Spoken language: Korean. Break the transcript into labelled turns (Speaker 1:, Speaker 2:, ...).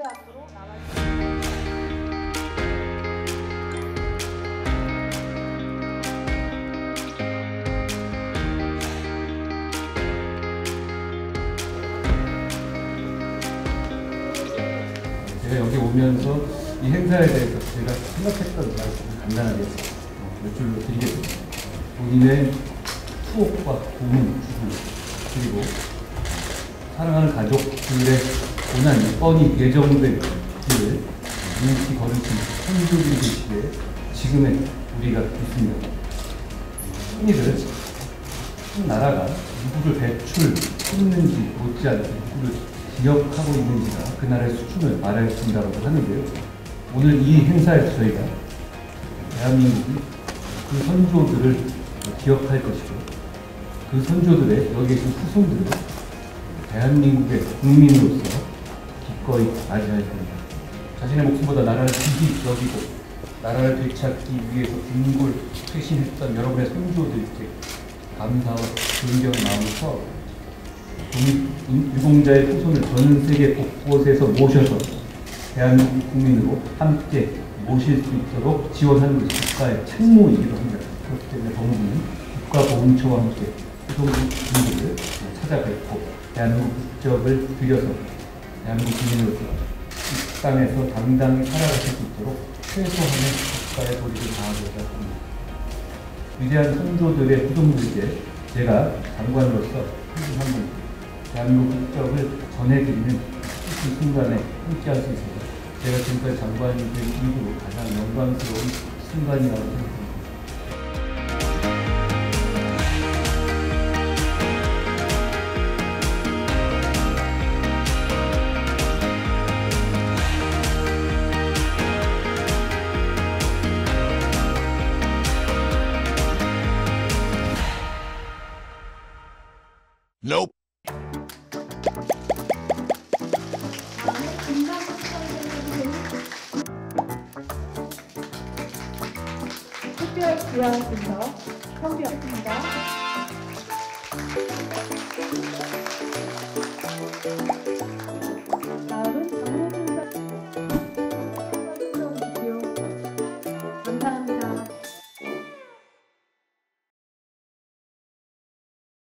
Speaker 1: 무대 앞으로 나와주세요.
Speaker 2: 제가 여기 오면서 이 행사에 대해서 제가 생각했던 말씀을 간단하게 어, 몇 줄로 드리겠습니다. 본인의 추억과 고민, 죽음, 그리고 사랑하는 가족들의 고난이 뻔히 예정된 길을 묵묵히 걸으신 선조들이 계시기에 지금의 우리가 있습니다. 흔히들 한 나라가 누구를 배출 했는지 못지않게 누구를 기억하고 있는지가 그 나라의 수준을 말해준다고 하는데요. 오늘 이 행사에서 저희가 대한민국이 그 선조들을 기억할 것이고 그 선조들의 여기 계신 후손들을 대한민국의 국민으로서 기꺼이 맞이할 겁니다. 자신의 목숨보다 나라를 귀히 여기고 나라를 되찾기 위해서 빈골 퇴신했던 여러분의 선조들께 감사와 존경의 마음에서 유공자의 후손을 전 세계 곳곳에서 모셔서 대한민국 국민으로 함께 모실 수 있도록 지원하는 것이 국가의 책무이기도 합니다. 그렇기 때문에 법무부는 국가보훈처와 함께 후손분들을 찾아뵙고 대한민국 국적을 들여서 대한민국 국민으로서 이 땅에서 당당히 살아가실 수 있도록 최소한의 국가의 도리를 다하고자 합니다. 위대한 선조들의 후손들께 제가 장관으로서 한분 대한민국 국적을 전해드리는 이 순간에 함께할 수 있어서 제가 지금까지 장관이 된 이후로 가장 영광스러운 순간이라고 생각합니다.
Speaker 3: Nope.
Speaker 1: 특별 기여하신다. 성비였습니다.